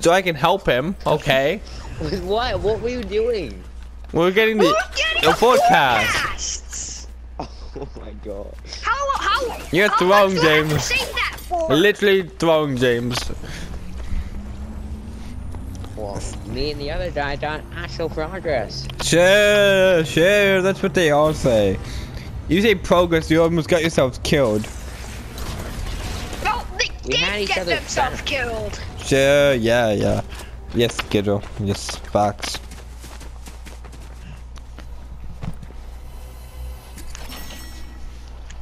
so I can help him. Okay. With what? What were you doing? We're getting the, We're getting the forecast. forecasts. Oh my god. How how? You're how throwing, much do I have to James. Say. Literally throwing James. Well, me and the other guy got actual progress. Sure, sure. That's what they all say. You say progress, you almost got yourself killed. No, they We had did each get other themselves back. killed. Sure, yeah, yeah. Yes, kiddo. Yes, facts.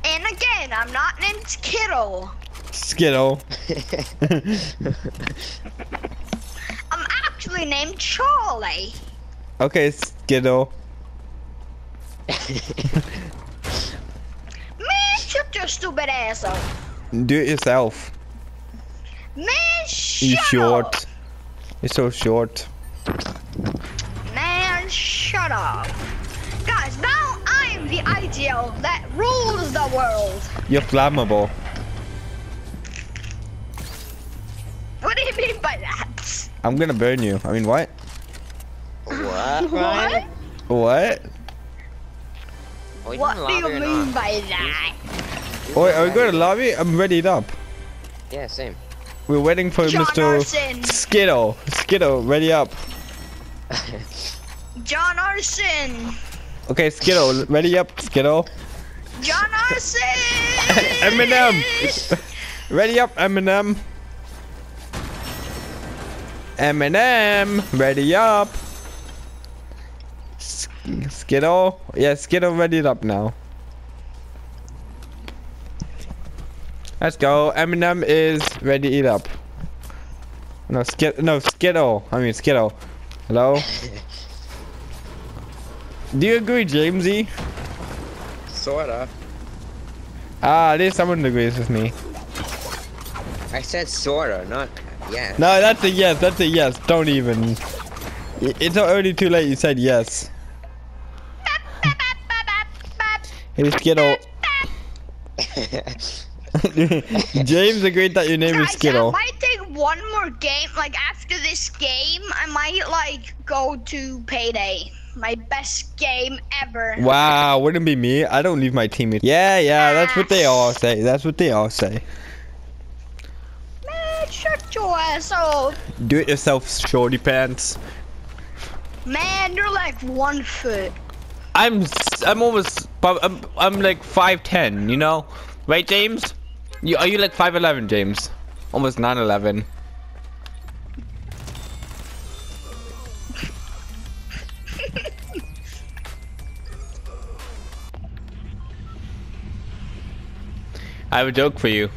And again, I'm not named Kittle. Skittle. I'm actually named Charlie. okay, Skittle. Man, shut your stupid ass up. Do it yourself. Man, You shut short. up. You're so short. Man, shut up. Guys, now I am the ideal that rules the world. You're flammable. What do you mean by that? I'm gonna burn you. I mean, what? What? What? What? What do you mean not? by that? Oh, are we going to lobby? I'm readied up. Yeah, same. We're waiting for John Mr. Arson. Skittle. Skittle, ready up. John Arson. Okay, Skittle, ready up, Skittle. John Arson. Eminem. ready up, Eminem. Eminem, ready up. Sk- Skittle, yeah, Skittle, ready up now. Let's go. Eminem is ready to eat up. No, Skit, no, Skittle. I mean, Skittle. Hello. Do you agree, Jamesy? Sorta. Ah, at least someone agrees with me. I said sorta, not yes. No, that's a yes. That's a yes. Don't even. It's already too late. You said yes. Hey, Skittle. James agreed that your name is Skittle. I might take one more game. Like after this game, I might like go to payday. My best game ever. Wow, wouldn't it be me? I don't leave my teammates. Yeah, yeah, that's what they all say. That's what they all say. Man, shut your ass up. Do it yourself, shorty pants. Man, you're like one foot. I'm I'm almost I'm I'm like 5'10, you know? Right, James? You are you like 5'11, James? Almost 9'11. I have a joke for you.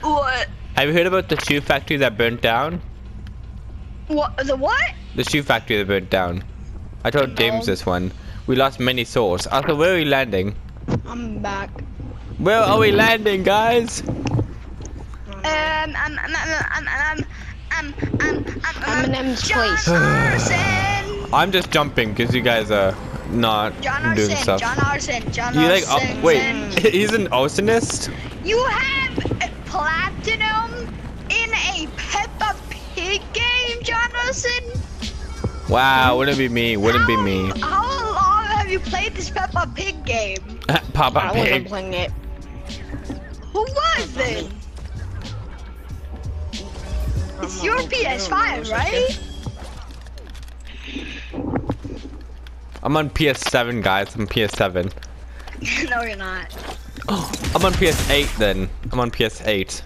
What? Have you heard about the shoe factory that burnt down? What? The what? The shoe factory that burnt down. I told James this one. We lost many souls. Also, where are we landing? I'm back. Where are we landing, guys? Um, I'm, I'm, I'm, I'm, I'm, I'm, I'm, I'm, Eminem's John place. Arson. I'm just jumping because you guys are not John doing Arson. stuff. John Arson. John you like? Oh, Arson. wait, he's an arsonist? You have a platinum in a Peppa Pig game, John Arson? Wow, wouldn't it be me. Wouldn't be me. How, how long have you played this Peppa Pig game? Papa I wasn't Pig. playing it. Who was it? It's your PS5, right? I'm on PS7, guys. I'm PS7. no, you're not. Oh, I'm on PS8 then. I'm on PS8.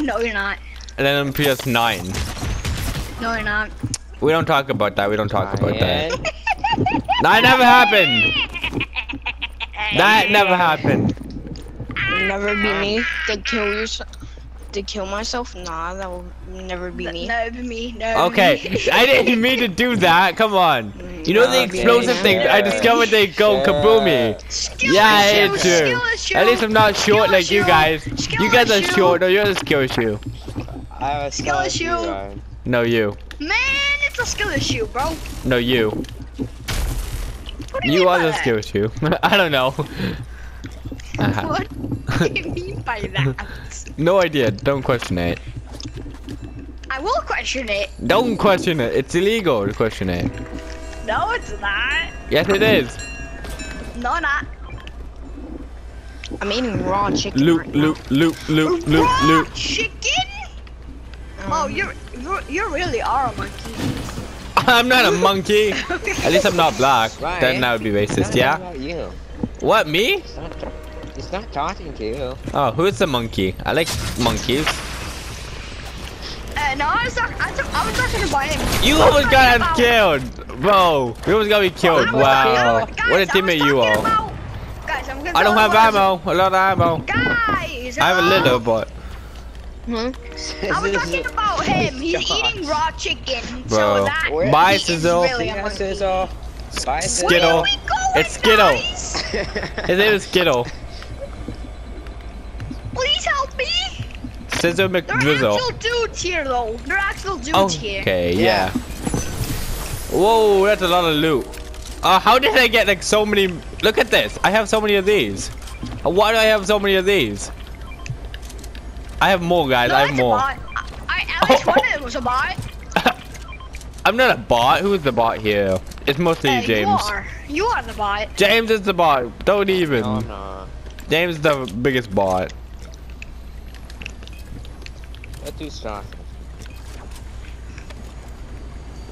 No, you're not. And then on PS9. No, you're not. We don't talk about that. We don't talk about that. That never happened. That never happened. Never be um, me. To kill yourself. To kill myself? Nah, that will never be me. No, it'd be me. No, it'd be Okay, me. I didn't mean to do that. Come on. You know the Nah, explosive yeah. things? I discovered they go kaboomy. Skill Yeah, issue, it's skill true. At least I'm not short skill like you guys. skill You guys are short. No, you're a skill shoe. I have a Skill scholarship, issue. No, you. Man, it's a skill issue, bro. No, you. What do you, You mean are by the that? skill shoe. I don't know. What do you mean by that? No idea. Don't question it. I will question it. Don't question it. It's illegal to question it. No, it's not. Yes, it is. No, not. I'm eating raw chicken. Loot, right now. loot, loot, loot, loot, Raw loot. chicken? Oh, you're, you're you really are a monkey. I'm not a monkey. At least I'm not black. Ryan, Then that would be racist, yeah? about you. What, me? It's not, not talking to you. Oh, who's the monkey? I like monkeys. Uh, no, I was talking. I, was- I was talking about him. You I was almost talking got about- killed, bro. You almost got me killed. I Wow. guys, What a was teammate you are. about- Guys, I'm gonna I don't have ammo. A lot of ammo. Guys, I have a uh, little, but Hmm? I was talking about him. He's eating raw chicken. Bro. So that Where- Bye, he Sizzle. Really a Yeah, monkey. Sizzle. Bye, Sizzle. Skittle. going, It's Skittle. his name is Skittle. Please help me. Scissor There are McDrizzle. actual dudes here, though. There are actual dudes here. Okay, yeah. Whoa, that's a lot of loot. Uh, how did I get like so many? Look at this. I have so many of these. Why do I have so many of these? I have more, guys. No, I have that's a more. bot. I, I, at least one of them was a bot. I'm not a bot. Who's the bot here? It's mostly Uh, James. You are. You are the bot. James is the bot. Don't even. No, no. James is the biggest bot. You're too strong.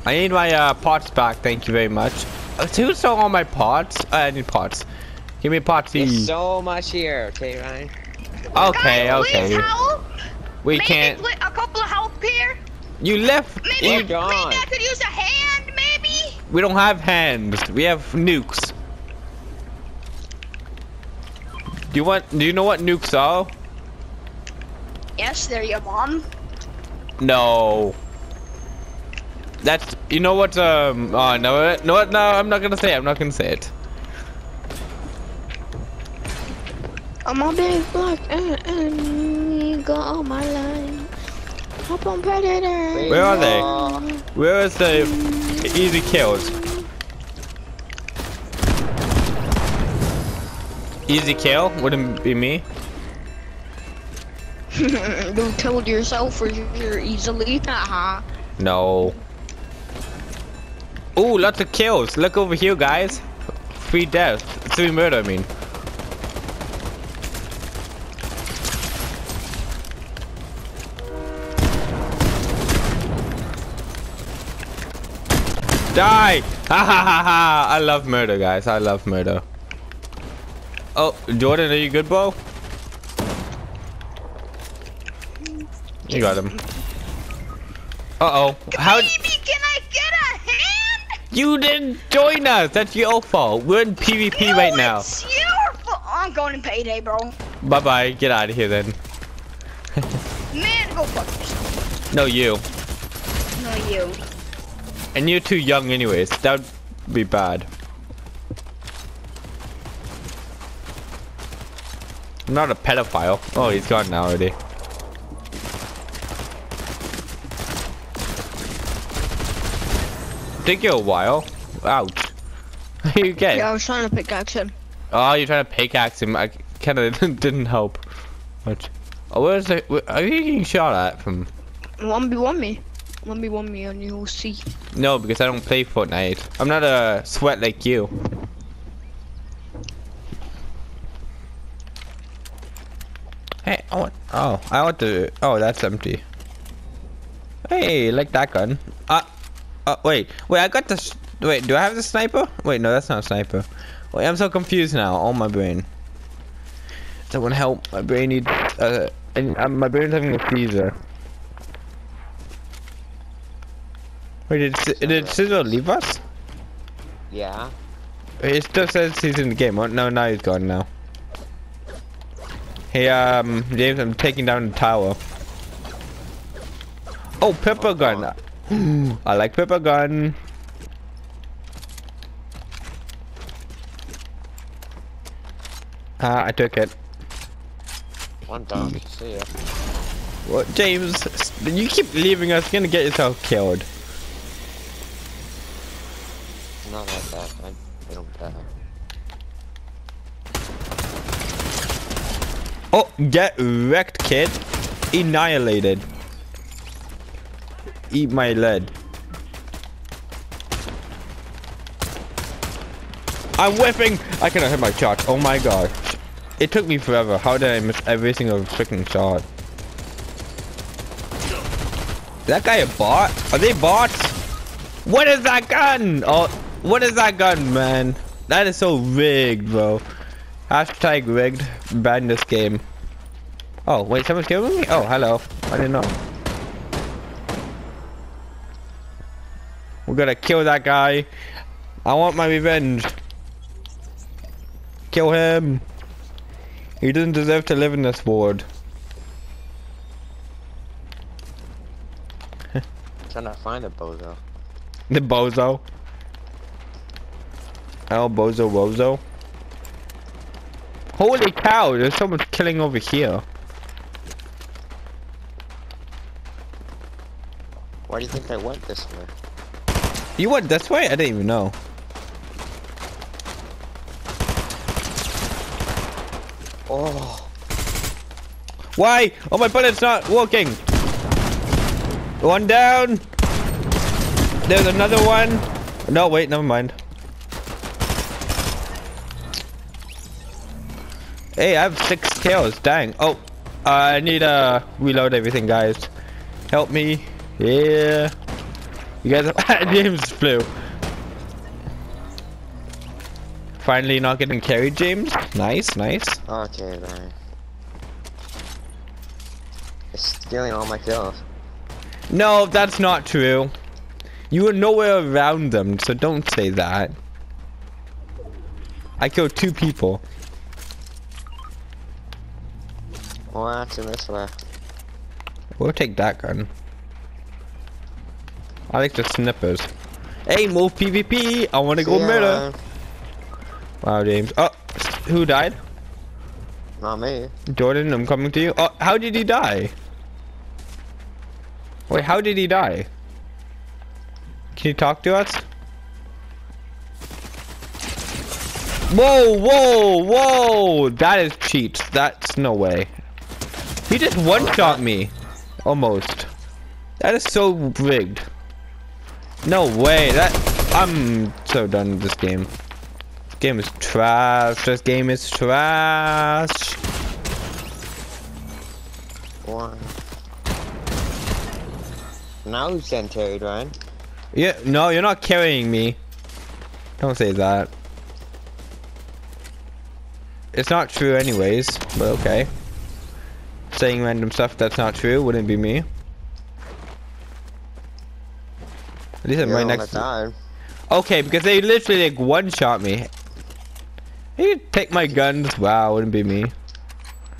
I need my uh, pots back. Thank you very much. Uh, who stole all my pots? Uh, I need pots. Give me pots. There's so much here, okay, Ryan? Okay, Guys, okay. Please help. We maybe can't. put a couple of help here. You left. Maybe, You, God. maybe I could use a hand. Maybe. we don't have hands. We have nukes. Do you want? Do you know what nukes are? Yes, there your mom. No. That's. You know what? Um. Oh no. No. what? No. I'm not gonna say. It. I'm not gonna say it. I'm a big black and, and got all my line. Hop on predator. Where are they? Where is the easy kills? Easy kill wouldn't be me. you killed yourself for sure easily. Haha. No. Ooh, lots of kills. Look over here, guys. Three deaths. Three murder, I mean. Die! Ha ha ha ha! I love murder, guys. I love murder. Oh, Jordan, are you good, bro? You got him. Uh oh. How? Maybe can I get a hand? You didn't join us. That's your fault. We're in PvP No, right now. It's your fault. I'm going to payday, bro. Bye bye. Get out of here then. Man, go fuck yourself. No, you. No, you. And you're too young, anyways. That would be bad. I'm not a pedophile. Oh, he's gone now already. Take you a while. Ouch. you okay? Yeah, I was trying to pickaxe him. Oh, you're trying to pickaxe him. I kind of didn't help much. Oh, where's the? Where, are you getting shot at from? One v one me. One v one me and you'll see. No, because I don't play Fortnite. I'm not a sweat like you. Hey, I want. Oh, I want to. Oh, that's empty. Hey, like that gun. Uh, uh, wait, wait. I got this. Wait, do I have the sniper? Wait, no, that's not a sniper. Wait, I'm so confused now. Oh, my brain. Someone help! My brain needs. Uh, and, uh, my brain's having a seizure. Wait, did, Si- did Scissor leave us? yeah. It still says he's in the game. Oh, no, now he's gone now. Hey, um, James, I'm taking down the tower. Oh, pepper gun. I like pepper gun. Ah, I took it. One done. See ya. What, James? You keep leaving us. You're gonna get yourself killed. Not like that. I, I don't care. Oh, get wrecked, kid. Annihilated. Eat my lead. I'm whipping! I cannot hit my shot. Oh my god. It took me forever. How did I miss every single freaking shot? Is that guy a bot? Are they bots? What is that gun? Oh, what is that gun, man? That is so rigged, bro. Hashtag rigged. Ban this game. Oh, wait, someone's killing me? Oh, hello. I didn't know. We're gonna kill that guy. I want my revenge. Kill him. He doesn't deserve to live in this world. trying to find a bozo. The bozo. El bozo wozo. Holy cow, there's someone killing over here. Why do you think I went this way? You went this way? I didn't even know. Oh, Why? Oh, my bullet's not working. One down. There's another one. No, wait, never mind. Hey, I have six kills. Dang. Oh, I need to uh, reload everything, guys. Help me. Yeah. You guys have James flew. Finally not getting carried, James. Nice, nice. okay, then. It's stealing all my kills. No, that's not true. You were nowhere around them, so don't say that. I killed two people. Well, that's in this way. We'll take that gun. I like the snippers. Hey, move PvP! I want to go murder. man. Wow, James. Oh, who died? Not me. Jordan, I'm coming to you. Oh, how did he die? Wait, how did he die? Can you talk to us? Whoa, whoa, whoa! That is cheats. That's no way. He just one-shot me. Almost. That is so rigged. No way. That I'm so done with this game. This game is trash. This game is trash. One. Now who's getting carried, Ryan? Yeah, no, you're not carrying me. Don't say that. It's not true anyways, but okay. Saying random stuff that's not true wouldn't be me. At least I'm right next to died. Okay, because they literally like one shot me. You take my guns. Wow, wouldn't be me.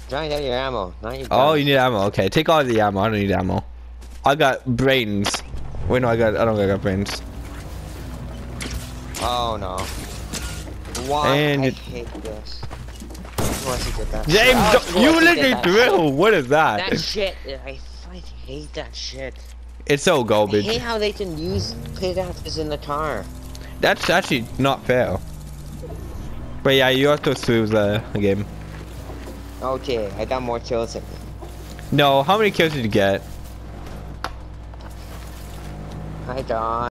Trying to get your ammo, not your Oh, you need ammo. Okay, take all the ammo. I don't need ammo. I got brains. Wait, no, I got. I don't got brains. Oh no. Why? And I it- hate this. Who wants to get that? James, Oh, you literally drill. What is that? That shit, I hate that shit. It's so I garbage. hate how they can use pickaxes in the car. That's actually not fair. But yeah, you have to lose the game. Okay, I got more kills. No, how many kills did you get? I got